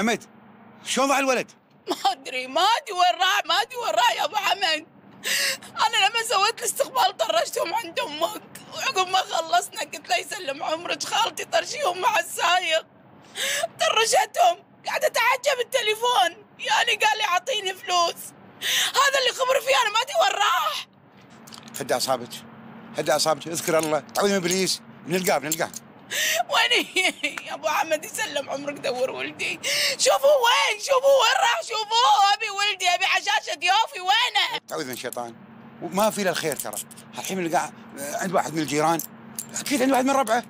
حمد شلون ضاع الولد؟ ما أدري ما أدري وين راح ما أدري وين راح يا أبو حمد. أنا لما سويت الاستقبال طرشتهم عند أمك. وعقب ما خلصنا قلت له يسلم عمرك خالتي طرشيهم مع السايق. طرشتهم قاعدة أتعجب بالتليفون يعني قال لي أعطيني فلوس. هذا اللي خبر فيه أنا ما أدري وين راح. هدى أعصابك هدى أعصابك اذكر الله. تعوذ من إبليس. بنلقاه بنلقاه وين يا ابو حمد يسلم عمرك دور ولدي. شوفوا وين؟ شوفوا وين راح؟ شوفوه ابي ولدي ابي عشاشة ضيوفي. وينه؟ تعوذ من الشيطان. وما في الا الخير ترى. الحين نلقاه عند واحد من الجيران. أكيد عند واحد من ربعه.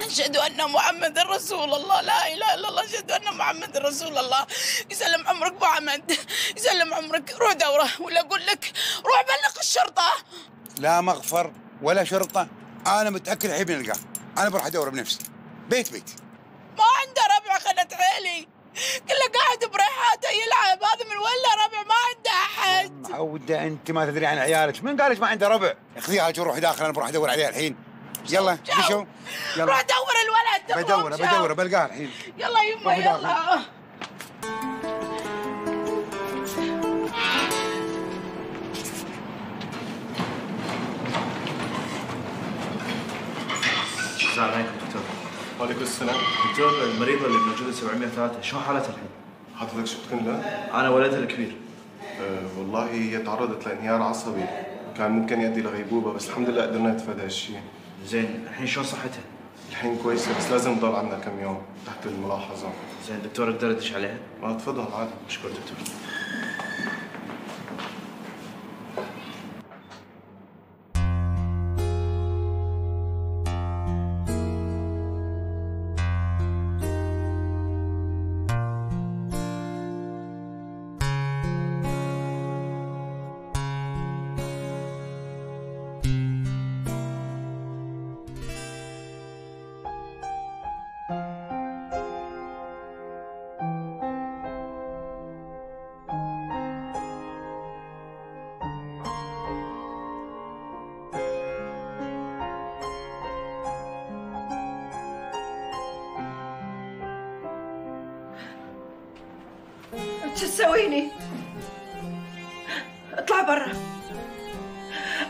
أشهد أن محمد رسول الله. لا إله إلا الله. أشهد أن محمد رسول الله. يسلم عمرك أبو حمد يسلم عمرك. روح دورة. ولا أقول لك روح بلغ الشرطة. لا مغفر ولا شرطة. أنا متأكد الحين بنلقاه. أنا بروح أدور بنفسي. بيت بيت. ما عنده ربع خلت حيلي. كله قاعد بريحاته يلعب. هذا من ولا ربع؟ ما عنده أحد. معودة أنت ما تدري عن عيالك. من قالك ما عنده ربع؟ خذيها روحي داخل أنا بروح أدور عليها الحين. يلا روح يلا. دور الولد. بدور بدور بلقاه الحين. يلا يما روح داخل. يلا. السلام عليكم دكتور وعليكم السلام دكتور المريضة اللي موجودة 703 شو حالتها الحين؟ حضرتك شفت كلها؟ أنا ولدها الكبير أه والله هي تعرضت لانهيار عصبي كان ممكن يؤدي لغيبوبة بس الحمد لله قدرنا نتفادى هالشيء زين الحين شو صحتها؟ الحين كويسة بس لازم تضل عندنا كم يوم تحت الملاحظة زين دكتور أقدر أدش عليها؟ ما تفضل عادي أشكر دكتور شو تسويني؟ اطلع برا.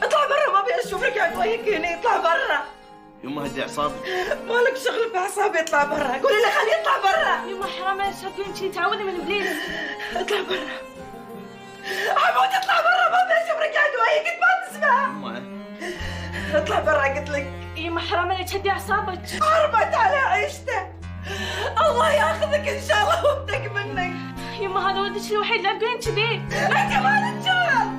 اطلع برا ما أبي أشوفك. قاعد وياك هنا اطلع برا. يما هدي أعصابك. مالك شغل بأعصابي. اطلع برا. قولي له خليه يطلع برا. يما حرام تقولين شي؟ تعوذي من إبليس. اطلع برا. حمود اطلع برا. ما أبي أشوفك قاعد وياك انت ما تسمع. يما اطلع برا قلت لك. يما حرام عليك هدي أعصابك. حرمت على عيشته الله ياخذك إن شاء الله وابتك منك. يما هذا ولدك الوحيد لا تقولين كذي ما خليه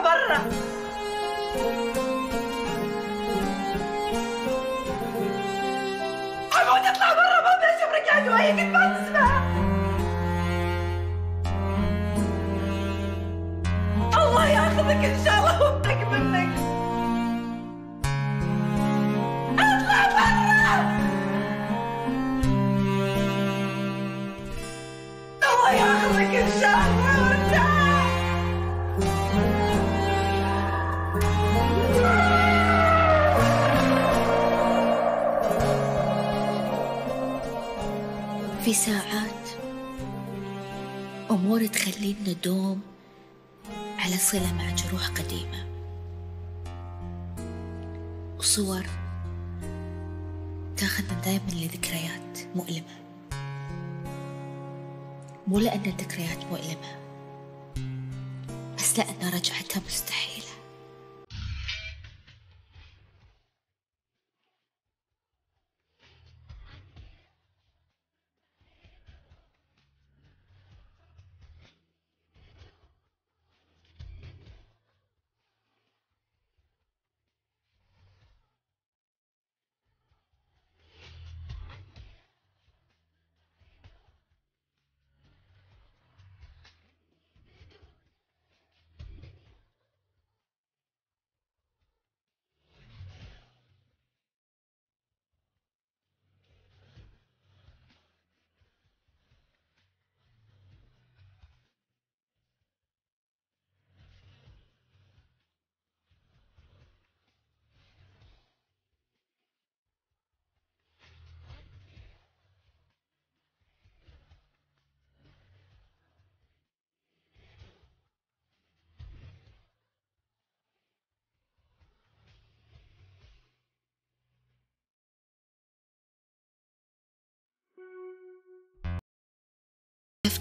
هنا اطلع برا حمود اطلع برا ما ابي اشوفك قاعد تخلينا ندوم على صلة مع جروح قديمة. وصور تاخذنا دايما لذكريات مؤلمة. مو لأن الذكريات مؤلمة بس لأن رجعتها مستحيلة.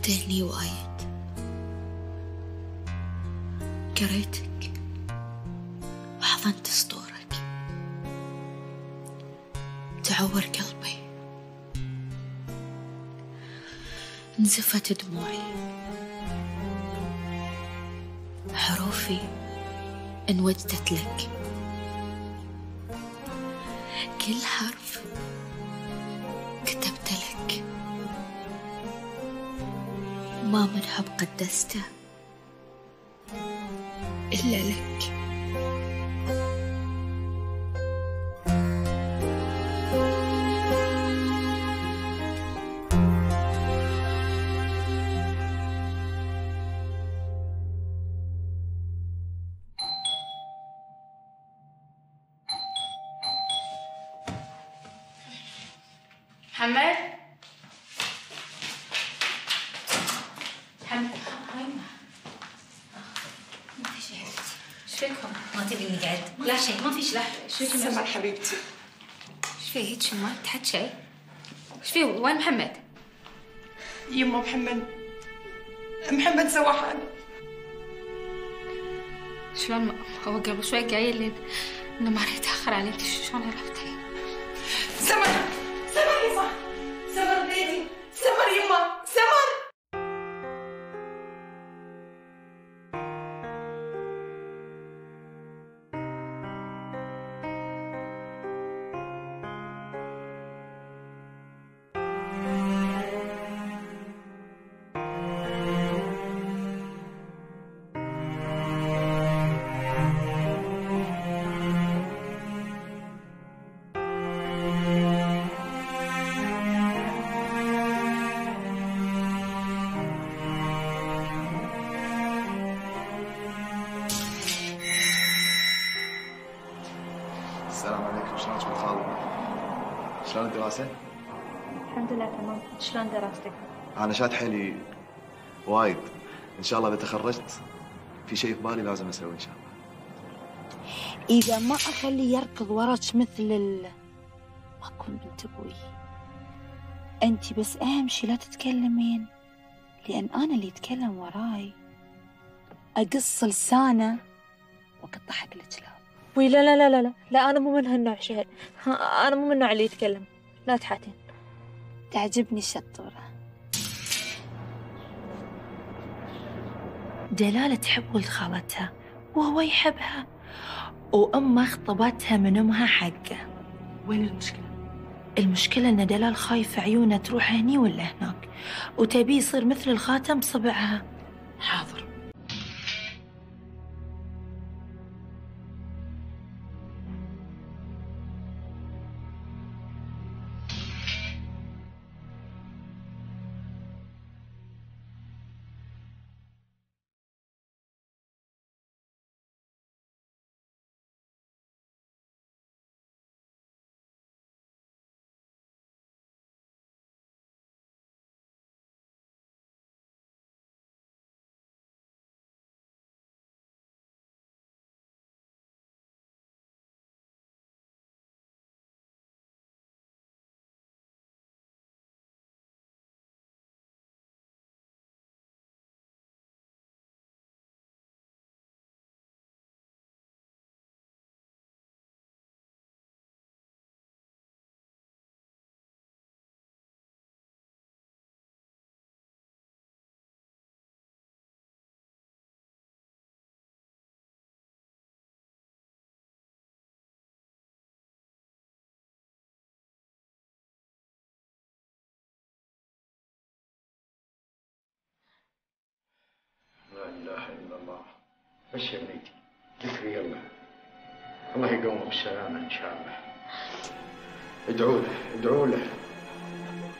وقفت هني وايد. قريتك وحضنت سطورك. تعور قلبي. نزفت دموعي. حروفي انوجدت لك. كل حرف كتبت لك. ما من حب قدسته. إلا لك. محمد هاي ما في شيء إيش فيكم؟ ما تبي نقعد لا شيء ما فيش لا إيش فيكم؟ سمر حبيبتي في هيك ما تحت شيء؟ في وين محمد؟ يما محمد محمد سوى حاله شلون هو قبل شوي قايل لي إنه ما راح يتأخر علي انت شلون عرفتي؟ سمر شلون دراستك؟ أنا شاد حيلي وايد. إن شاء الله إذا تخرجت في شيء في بالي لازم أسويه إن شاء الله. إذا ما أخليه يركض وراك مثل ال ما أكون بنت أبوي. أنت بس أهم شي لا تتكلمين. لأن أنا اللي يتكلم وراي. أقص لسانه وأقطع حق الكلاب وي لا لا لا لا لا. لا أنا مو من هالنوع شهد. أنا مو من النوع اللي يتكلم. لا تحاتين. تعجبني الشطورة. دلالة تحب ولد خالتها وهو يحبها وأمه خطبتها من أمها حقه. وين المشكلة؟ المشكلة إن دلال خايفة عيونه تروح هني ولا هناك وتبي يصير مثل الخاتم بصبعها. حاضر. بس يا بنيتي ذكري يلا. الله يقومه بالسلامة إن شاء الله. ادعوا له ادعوا له.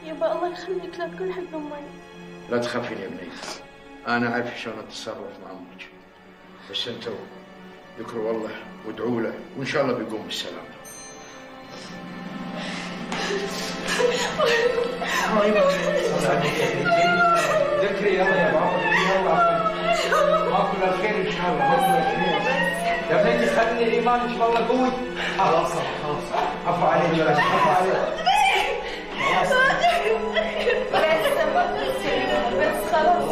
يابا الله يخليك لا تقول حق أمي. لا تخافين يا بنيتي أنا أعرف شلون أتصرف مع أمك بس أنتوا ذكروا الله وادعوا له وإن شاء الله بيقوم بالسلامة. ذكري يلا يا بابا ماكو الا الخير ان شاء الله ماكو الا الخير يا بنتي خلي الايمان ان شاء الله قوي خلاص خلاص عفو عليك يا بس عفو عليك بس خلاص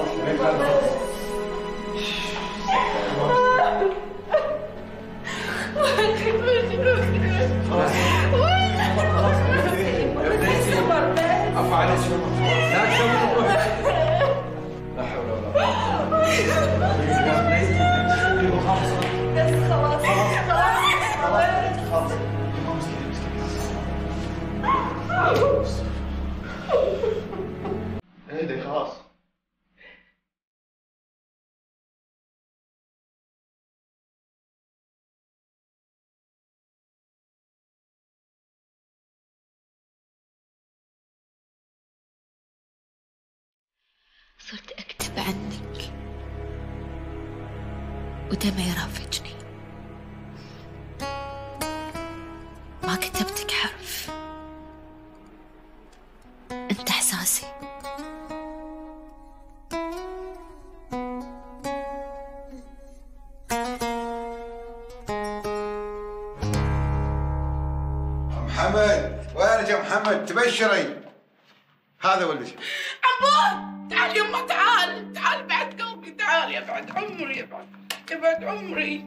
عفو عليك لا تسوي صرت أكتب عنك. ودمع يرافقني ما كتبتك حرف. أنت إحساسي. محمد وينك يا محمد؟ تبشري. هذا ولدك. عمود تعال يما تعال تعال بعد قلبي تعال يا بعد عمري يا بعد يا بعد عمري.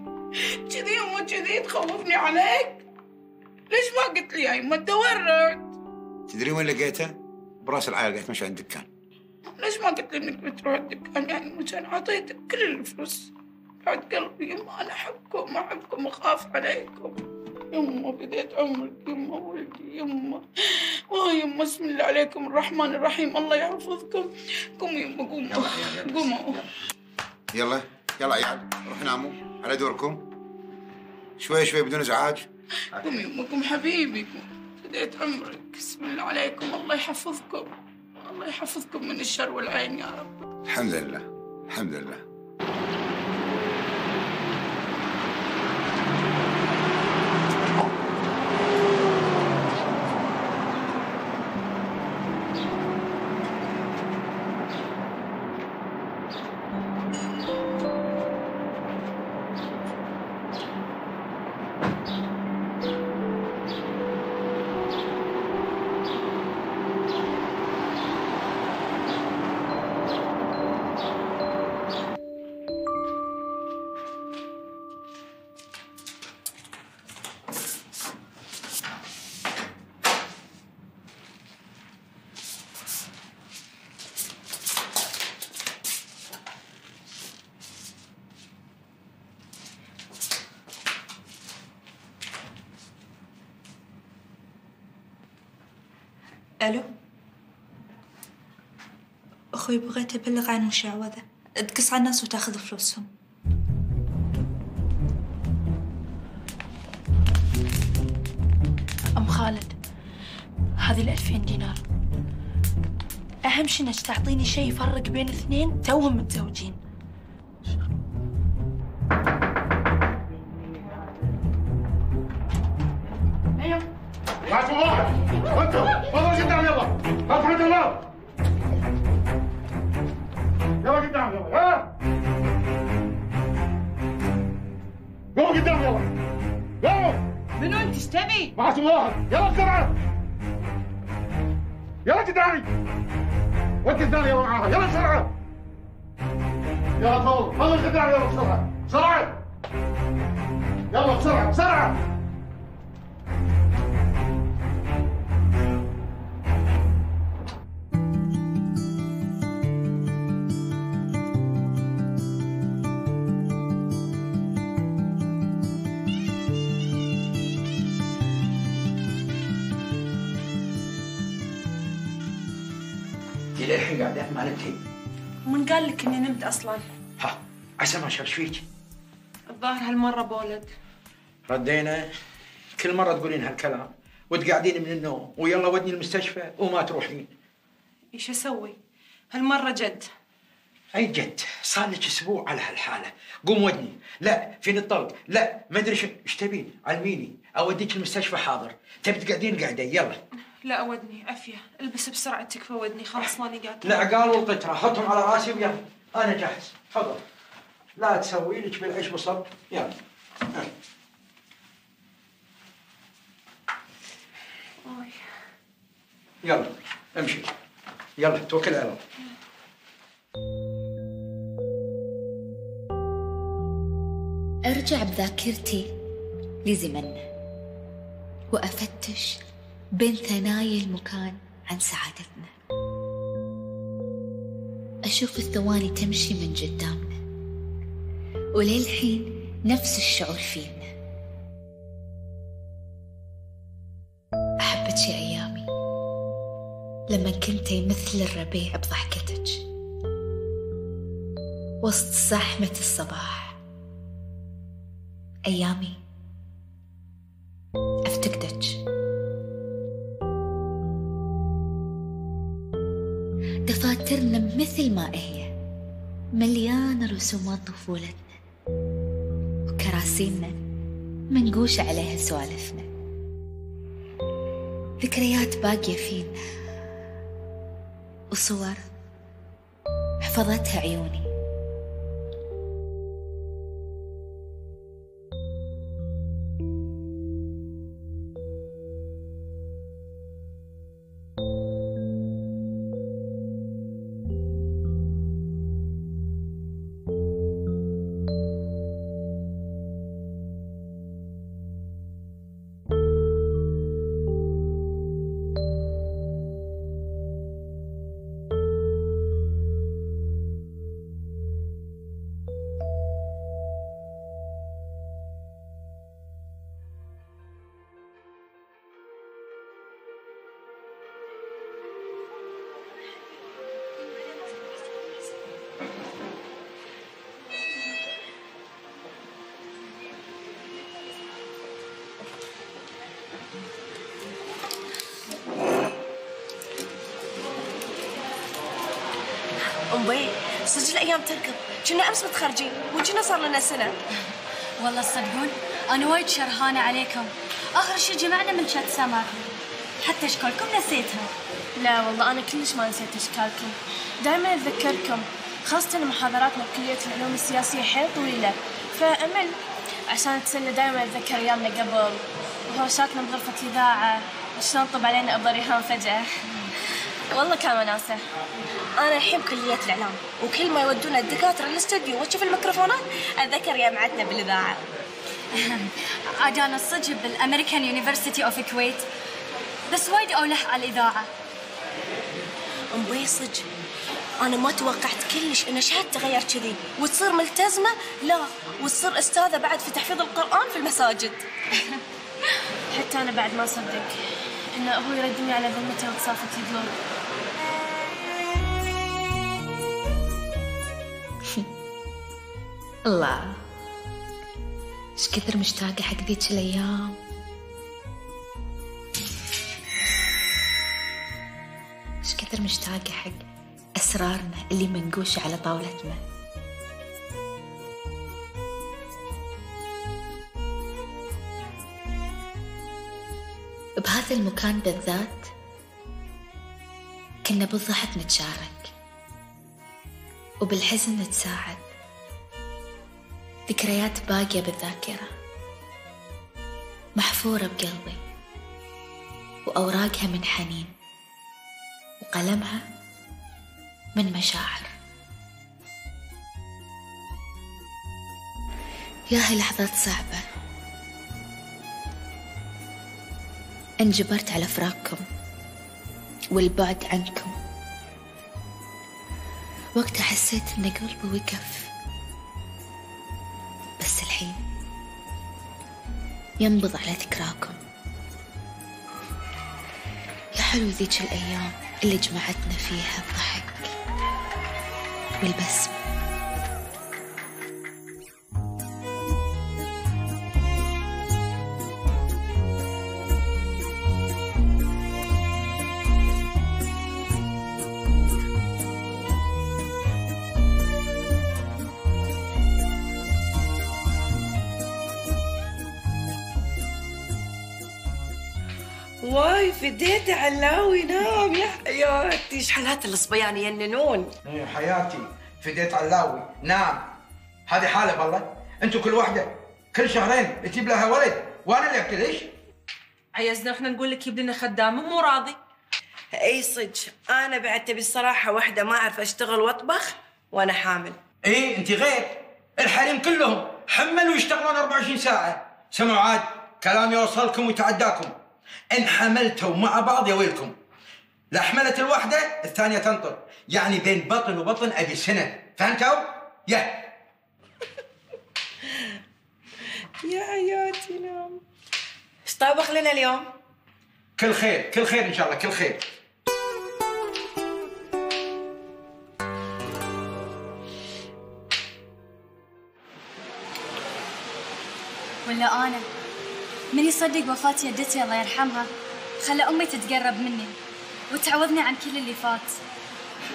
كذي يما كذي تخوفني عليك. ليش ما قلت لي يا يما؟ تورط تدري وين لقيته؟ براس العائلة قاعد تمشي عند الدكان ليش ما قلت لي انك بتروح الدكان؟ يعني مشان اعطيتك كل الفلوس. بعد قلبي يما أنا أحبكم أحبكم أخاف عليكم. يما بديت عمرك يما ولدي يما. آه يما بسم الله عليكم. الرحمن الرحيم. الله يحفظكم. قوموا يما قوموا. قوموا. يلا يلا عيال روحوا ناموا. على دوركم. شوي شوي بدون ازعاج. قوم حبيبي قوم. بديت عمرك. بسم الله عليكم. الله يحفظكم. الله يحفظكم من الشر والعين يا رب. الحمد لله الحمد لله. ألو؟ أخوي بغيت أبلغ عن مشعوذة تقص على الناس وتاخذ فلوسهم. أم خالد هذه الألفين دينار. أهم شي إنك تعطيني شيء يفرق بين اثنين توهم متزوجين. يلا قدامي وانت الثاني يلا معاها يلا بسرعة يلا تفضل. تفضل قدام يلا بسرعة بسرعة يلا بسرعة بسرعة لك إني نمت أصلاً. ها عسى ما شاف فيك؟ الظاهر هالمرة بولد. ردينا كل مرة تقولين هالكلام وتقعدين من النوم ويلا ودني المستشفى وما تروحين. إيش أسوي؟ هالمرة جد. أي جد؟ صار لك أسبوع على هالحالة. قوم ودني. لا فين الطلق؟ لا ما أدري إيش تبين؟ علميني. أوديك المستشفى حاضر. تبي تقعدين قاعدة؟ يلا. لا ودني عافية البس بسرعة تكفى ودني. خلاص ماني قادرة العقال والقطره حطهم على راسي ويلا. أنا جاهز. تفضل. لا تسوي لك بالعيش بصب يلا. يلا امشي. يلا توكل على الله. أرجع بذاكرتي لزمننا وأفتش بين ثنايا المكان عن سعادتنا. أشوف الثواني تمشي من قدامنا وللحين نفس الشعور فينا. أحبك يا أيامي لما كنتي مثل الربيع بضحكتك. وسط زحمة الصباح. أيامي أفتقدك. دفاترنا مثل ما هي. مليانة رسومات طفولتنا وكراسينا. منقوش عليها سوالفنا. ذكريات باقية فينا. وصور. حفظتها عيوني. أمي صدق الأيام تركض كنا أمس متخرجين وكنا صار لنا سنة. والله تصدقون أنا وايد شرهانة عليكم. آخر شي جمعنا من شات سمر. حتى أشكالكم نسيتها. لا والله أنا كلش ما نسيت أشكالكم. دائما أتذكركم خاصة محاضراتنا بكلية العلوم السياسية حيل طويلة. فأمل عشان تسلى دائما أتذكر أيامنا قبل. وهوشاتنا بغرفة الإذاعة. وشلون طب علينا أبو ريهان فجأة والله كان وناسة. أنا أحب كلية الإعلام وكل ما يودونا الدكاترة الاستوديو وأشوف الميكروفونات أتذكر جامعتنا بالإذاعة. أنا الصدق بالأمريكان يونيفرسيتي أوف الكويت. بس وايد أولح على الإذاعة. أمي صدق أنا ما توقعت كلش إن شهادتي تغير كذي وتصير ملتزمة؟ لا وتصير أستاذة بعد في تحفيظ القرآن في المساجد. حتى أنا بعد ما أصدق إنه هو يردني على ذمته وتصافة القلوب الله. إيش كثر مشتاقة حق ذيك الأيام؟ إيش كثر مشتاقة حق أسرارنا اللي منقوشة على طاولتنا؟ بهذا المكان بالذات كنا بالضحك نتشارك وبالحزن نتساعد. ذكريات باقية بالذاكرة. محفورة بقلبي. وأوراقها من حنين. وقلمها من مشاعر. ياهي لحظات صعبة. انجبرت على فراقكم. والبعد عنكم. وقتها حسيت ان قلبي وقف. ينبض على ذكراكم. يا حلو ذيك الأيام اللي جمعتنا فيها الضحك والبسمة. فديت علاوي نام يا حياتي. إيش حالات الصبيان يننون؟ إيه، حياتي. فديت علاوي نعم هذه حالة والله أنتم كل واحدة كل شهرين تجيب لها ولد. وأنا اللي ابكي ليش؟ عيزنا إحنا نقول لك جيب لنا خدامه مو راضي. إي صدق. أنا بعد تبي الصراحه واحدة ما أعرف أشتغل وأطبخ وأنا حامل. إيه أنت غير. الحريم كلهم حملوا يشتغلون 24 ساعة. سمعوا عاد كلامي يوصلكم ويتعداكم إن حملتوا مع بعض يا ويلكم. لا حملت الواحده الثانية تنطر. يعني بين بطن وبطن أبي سنة. فهمتوا؟ يا. يا حياتي نام إيش طابخ لنا اليوم؟ كل خير كل خير إن شاء الله كل خير. ولا أنا؟ من يصدق وفاة جدتي الله يرحمها. خلى أمي تتقرب مني وتعوضني عن كل اللي فات.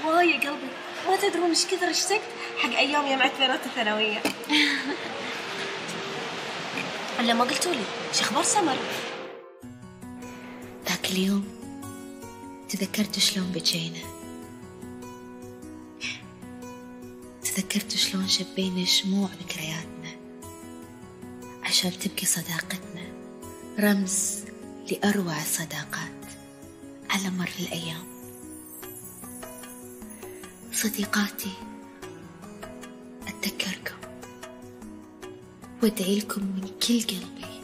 واي يا قلبي ما تدرون إيش كثر اشتقت حق أيام جامعة بنات الثانوية. ولا ما قلتوا لي إيش أخبار سمر؟ ذاك اليوم تذكرت شلون بكينا تذكرت شلون شبينا شموع ذكرياتنا عشان تبكي صداقتنا. رمز لأروع الصداقات على مر الأيام. صديقاتي أتذكركم وأدعي لكم من كل قلبي.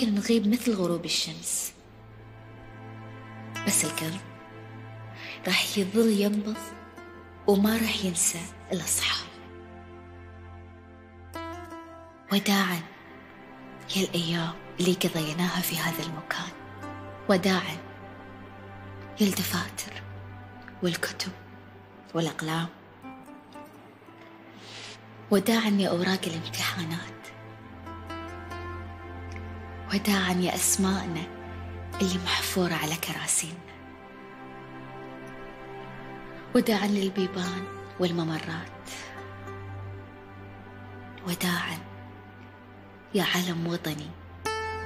ممكن نغيب مثل غروب الشمس. بس القلب راح يظل ينبض وما راح ينسى الأصحاب. وداعا يا الأيام اللي قضيناها في هذا المكان. وداعا يا الدفاتر والكتب والأقلام. وداعا يا أوراق الامتحانات. وداعا يا أسماءنا اللي محفورة على كراسينا. وداعا للبيبان والممرات. وداعا يا علم وطني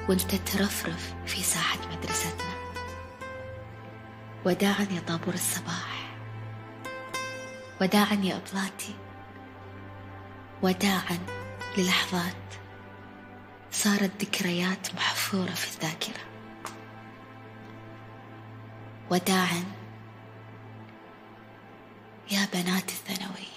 وأنت ترفرف في ساحة مدرستنا. وداعا يا طابور الصباح. وداعا يا أبلاتي. وداعا للحظات صارت ذكريات محفورة في الذاكرة. وداعا يا بنات الثانوية